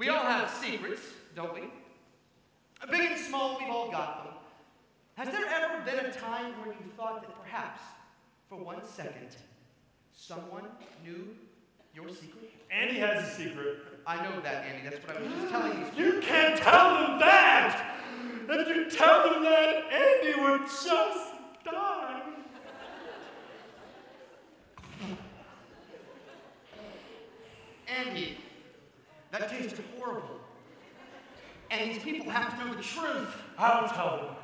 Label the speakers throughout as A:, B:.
A: We all have secrets, don't we? Big and small, we've all got them. Has there ever been a time where you thought that perhaps, for one second, someone knew your secret?
B: Andy has a secret.
A: I know that, Andy. That's what I was just telling these
B: You can't tell them that! If you tell them that, Andy would just die.
A: Andy, that tasted horrible. And these people have to know the truth.
B: I'll tell them.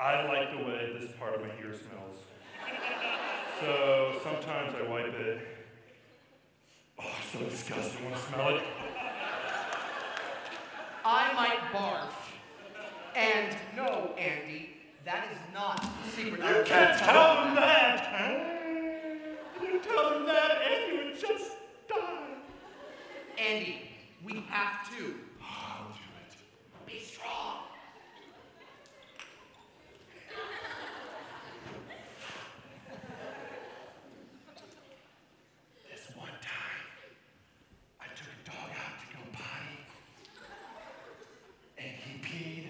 B: I like the way this part of my ear smells. So sometimes I wipe it. Oh, so disgusting when I smell it.
A: I might barf. And no, Andy, that is not the secret.
B: You can't tell them that! huh? You tell them that, Andy would just die.
A: Andy, we have to
B: I'll do it.
A: be strong.
B: This one time, I took a dog out to go potty, and he peed.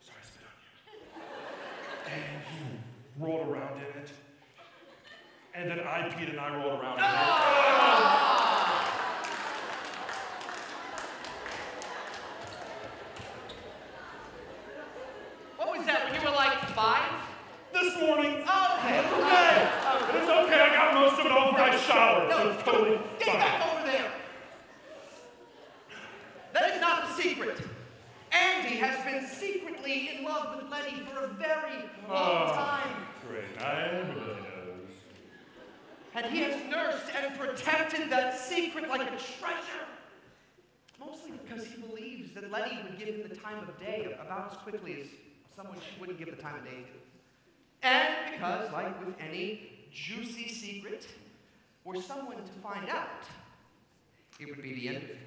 B: Sorry, I spit on you. And he rolled around in it. And then I peed and I rolled around in it.
A: What was that when you were like five?
B: This morning, oh,
A: Okay.
B: it's okay. Oh. It's okay. I got most of it over. I showered, so
A: No,
B: it's totally
A: get
B: fine.
A: back over there. That is not the secret. Andy has been secretly in love with Lenny for a very long
B: Oh.
A: time.
B: Great. I knows.
A: And he has nursed and protected that secret like a treasure. Mostly because he believes that Letty would give him the time of day about as quickly as someone she wouldn't give the time of day to. And because, like with any juicy secret, were someone to find out, it would be the end of him.